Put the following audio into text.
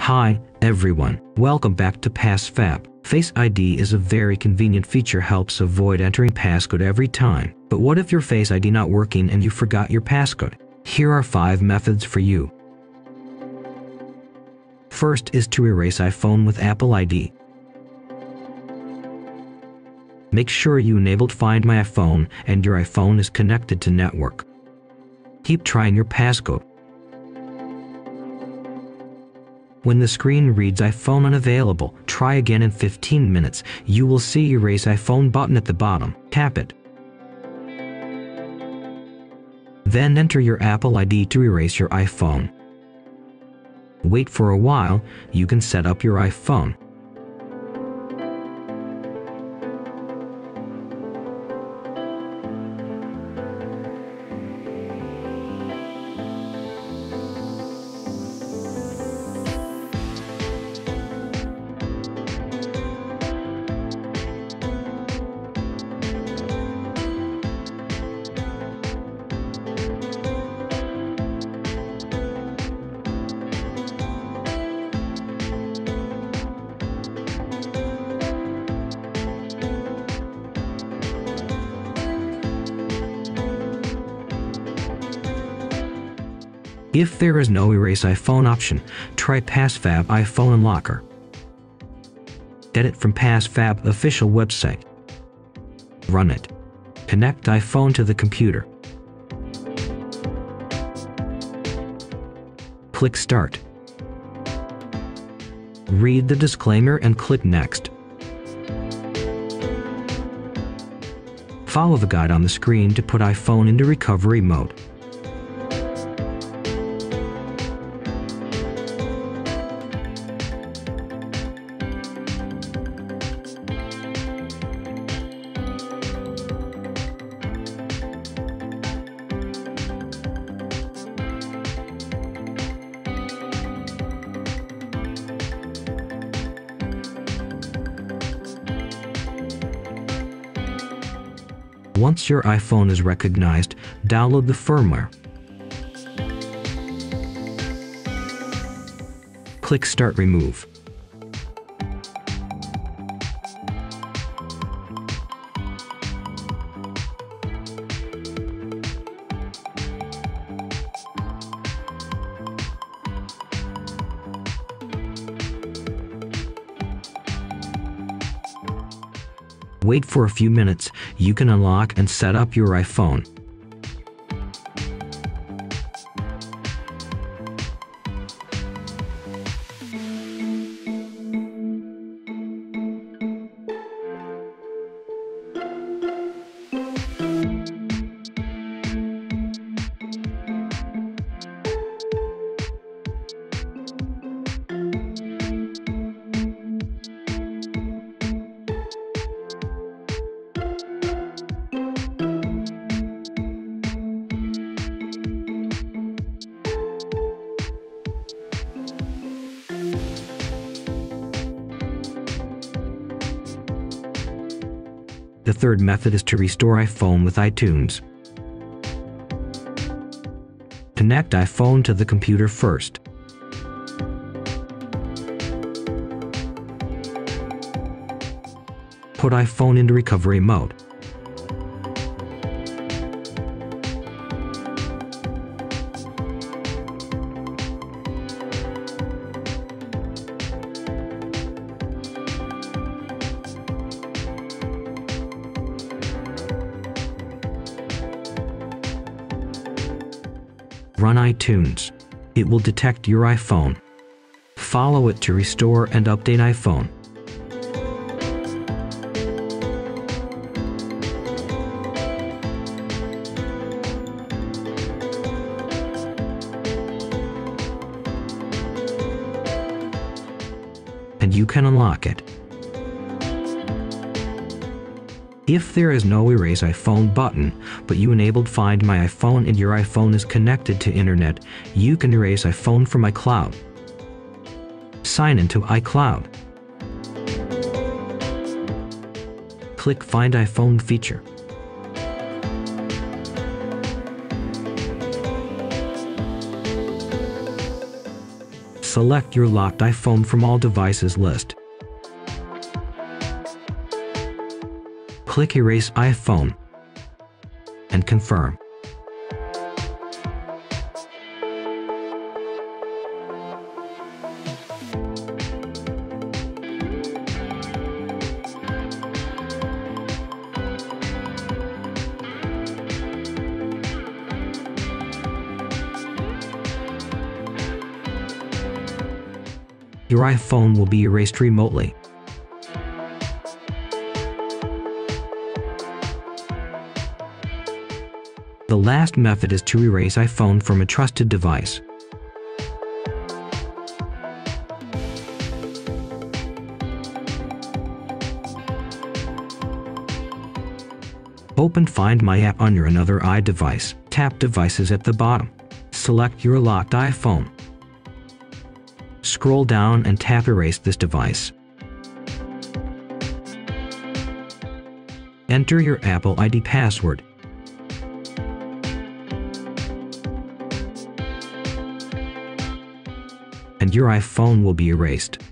Hi, everyone. Welcome back to PassFab. Face ID is a very convenient feature helps avoid entering passcode every time. But what if your Face ID not working and you forgot your passcode? Here are 5 methods for you. First is to erase iPhone with Apple ID. Make sure you enabled Find My iPhone and your iPhone is connected to network. Keep trying your passcode. When the screen reads iPhone unavailable, try again in 15 minutes. You will see Erase iPhone button at the bottom. Tap it. Then enter your Apple ID to erase your iPhone. Wait for a while, you can set up your iPhone. If there is no Erase iPhone option, try PassFab iPhone Unlocker. Get it from PassFab official website. Run it. Connect iPhone to the computer. Click Start. Read the disclaimer and click Next. Follow the guide on the screen to put iPhone into recovery mode. Once your iPhone is recognized, download the firmware. Click Start Remove. Wait for a few minutes, you can unlock and set up your iPhone. The third method is to restore iPhone with iTunes. Connect iPhone to the computer first. Put iPhone into recovery mode. Run iTunes. It will detect your iPhone. Follow it to restore and update iPhone. And you can unlock it. If there is no Erase iPhone button, but you enabled Find My iPhone and your iPhone is connected to internet, you can erase iPhone from iCloud. Sign into iCloud. Click Find iPhone feature. Select your locked iPhone from all devices list. Click Erase iPhone and confirm. Your iPhone will be erased remotely. The last method is to erase iPhone from a trusted device. Open Find My app on your Another iDevice. Tap Devices at the bottom. Select your locked iPhone. Scroll down and tap Erase this device. Enter your Apple ID password. And your iPhone will be erased.